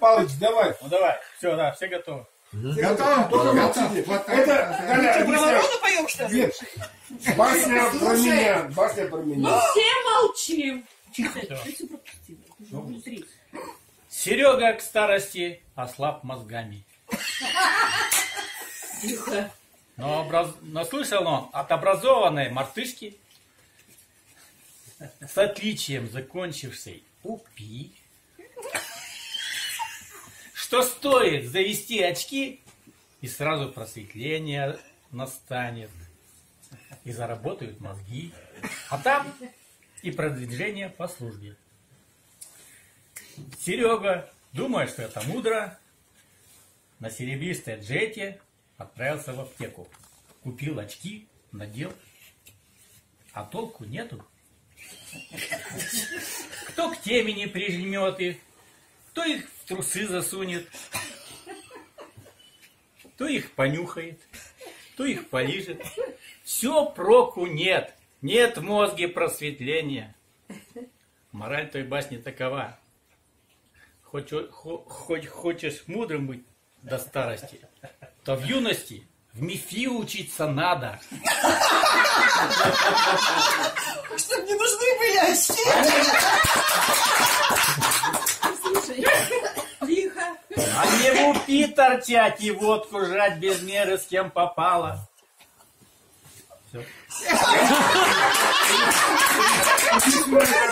Палыч, давай. Ну давай, все, да, все готовы. Готов? Готов. так. Это, Галя, Про объясняй. ворону поем, что ли? Нет. Басня про меня. Басня про меня. Все молчим. Серега к старости ослаб мозгами. Тихо. Но образ- наслышал он от образованной мартышки с отличием закончившей УПИ, что стоит завести очки, и сразу просветление настанет, и заработают мозги, а там и продвижение по службе. Серега, думая, что это мудро, на серебристой джете отправился в аптеку. Купил очки, надел, а толку нету. Кто к темени прижмет их, кто их в трусы засунет, кто их понюхает, кто их полижет. Все проку нет, нет в мозге просветления. Мораль той басни такова. Хоть, хоть хочешь мудрым быть до старости, то в юности в МИФИ учиться надо. Чтоб не нужны были очки. Тихо. Не в упи торчать и водку жрать без меры с кем попало. Всё.